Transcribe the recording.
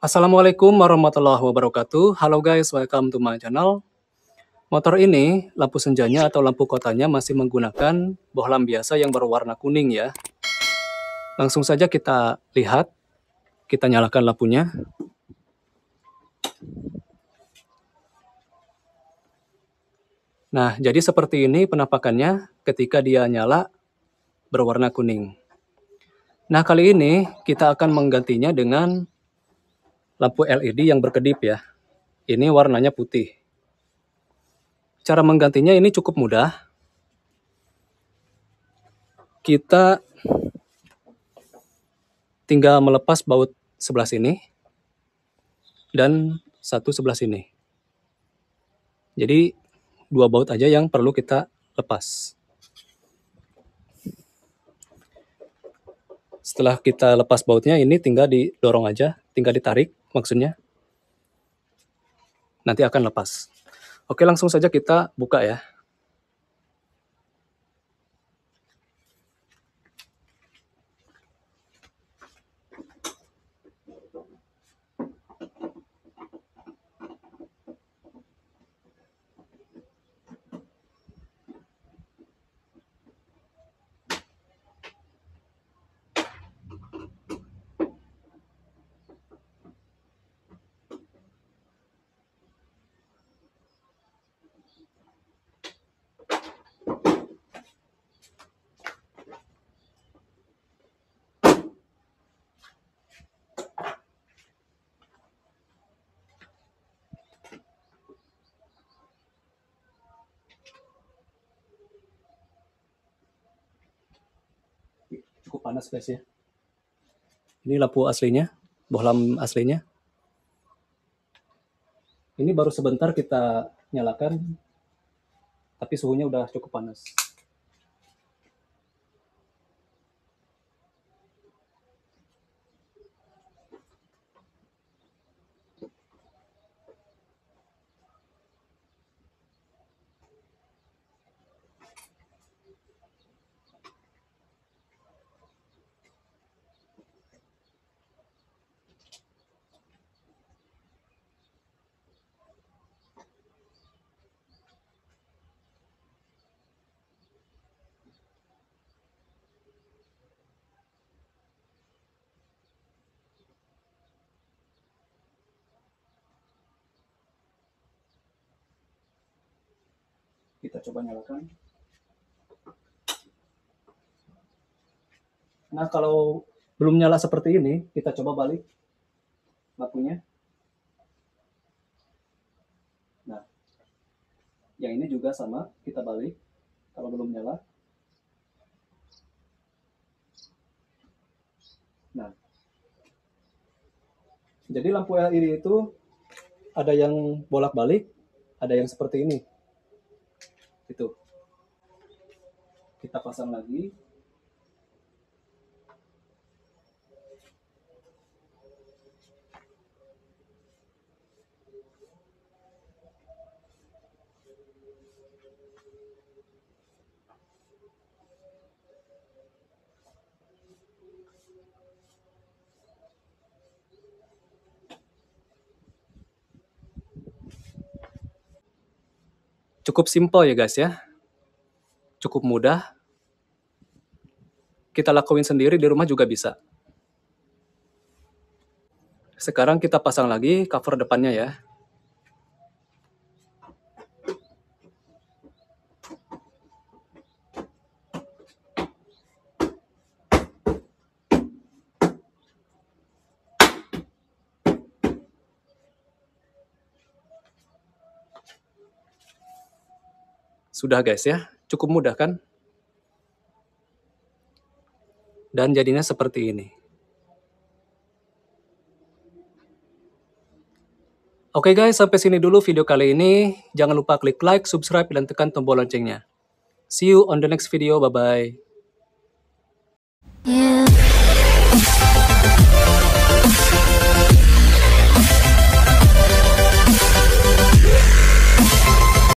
Assalamualaikum warahmatullahi wabarakatuh. Halo guys, welcome to my channel. Motor ini, lampu senjanya atau lampu kotanya masih menggunakan bohlam biasa yang berwarna kuning ya. Langsung saja kita lihat, kita nyalakan lampunya. Nah, jadi seperti ini penampakannya ketika dia nyala berwarna kuning. Nah, kali ini kita akan menggantinya dengan lampu LED yang berkedip ya. Ini warnanya putih. Cara menggantinya ini cukup mudah. Kita tinggal melepas baut sebelah sini dan satu sebelah sini. Jadi dua baut aja yang perlu kita lepas. Setelah kita lepas bautnya ini tinggal didorong aja, tinggal ditarik maksudnya. Nanti akan lepas. Oke, langsung saja kita buka ya. Cukup panas guys ya. Ini lampu aslinya, bohlam aslinya. Ini baru sebentar kita nyalakan, tapi suhunya udah cukup panas. Kita coba nyalakan. Nah, kalau belum nyala seperti ini, kita coba balik lampunya. Nah, yang ini juga sama, kita balik kalau belum nyala. Nah, jadi lampu LED itu ada yang bolak-balik, ada yang seperti ini. Itu. Kita pasang lagi. Cukup simpel ya guys ya. Cukup mudah. Kita lakuin sendiri di rumah juga bisa. Sekarang kita pasang lagi cover depannya ya. Sudah guys ya, cukup mudah kan? Dan jadinya seperti ini. Oke guys, sampai sini dulu video kali ini. Jangan lupa klik like, subscribe, dan tekan tombol loncengnya. See you on the next video. Bye-bye.